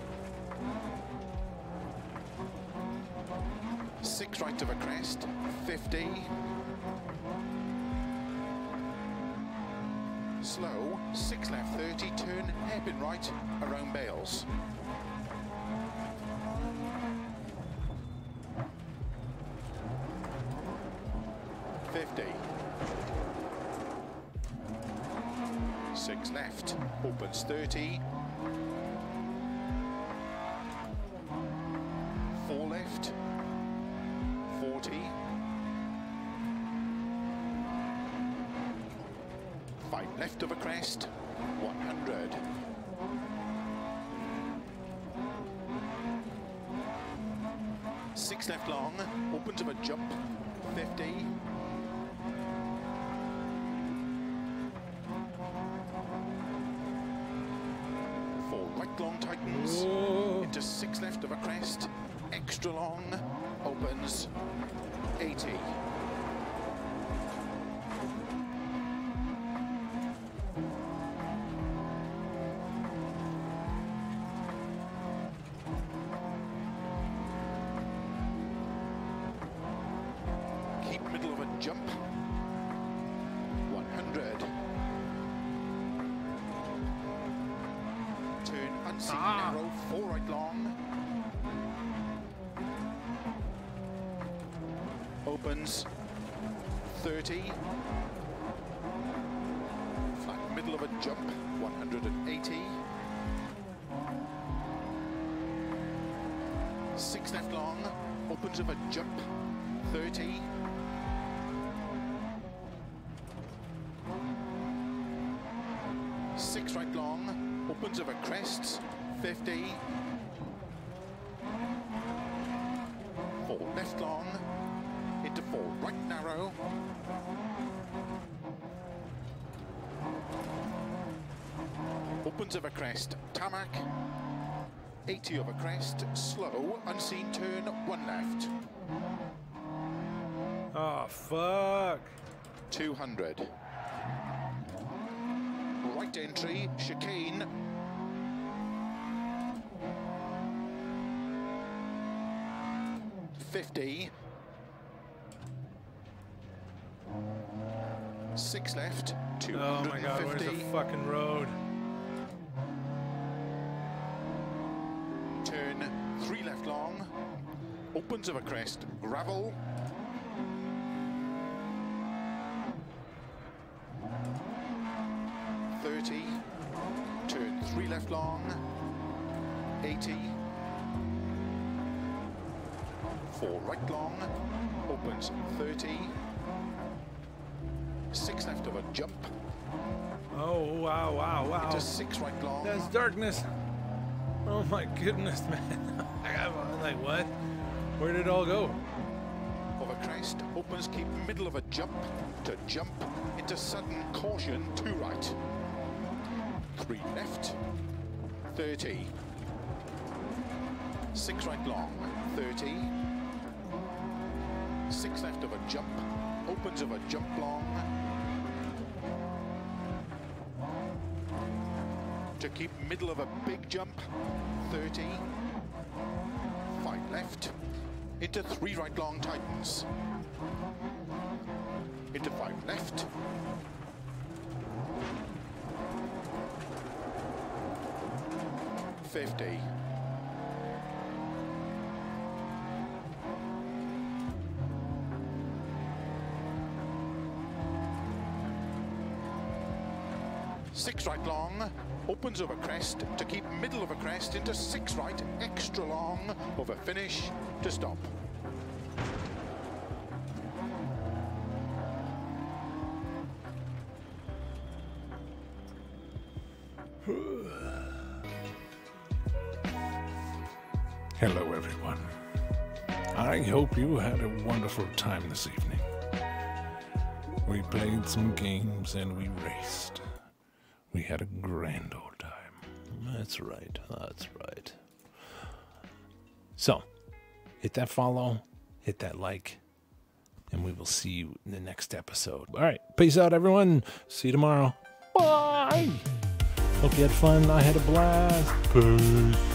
Six right of a crest, 50. Slow, six left, 30, turn hairpin right, around Bales. 30. Four left, 40. Five left of a crest, 100. Six left long, opens of a jump, 50. Opens 30. Flat middle of a jump, 180. Six left long, opens of a jump, 30. Six right long, opens of a crest, 50. Opens of a crest, tarmac. 80 of a crest, slow, unseen turn, one left. Oh, fuck. 200. Right entry, chicane. Fifty. Six left. Two Oh hundred my god, where's the fucking road? Opens of a crest. Gravel. Thirty. Turn three left long. Eighty. Four right long. Opens thirty. Six left of a jump. Oh, wow, wow, wow. Into six right long. That's darkness. Oh my goodness, man. I'm like, what? Where did it all go? Over crest, opens keep middle of a jump to jump into sudden caution, two right. Three left, 30. Six right long, 30. Six left of a jump, opens of a jump long. To keep middle of a big jump, 30. Five left, into three right long tightens. Into five left. Fifty. Six right long, opens over crest to keep middle of a crest into six right, extra long, over finish to stop. Hello, everyone. I hope you had a wonderful time this evening. We played some games and we raced. That's right. That's right. So, hit that follow, hit that like, and we will see you in the next episode. All right. Peace out, everyone. See you tomorrow. Bye. Hope you had fun. I had a blast. Peace.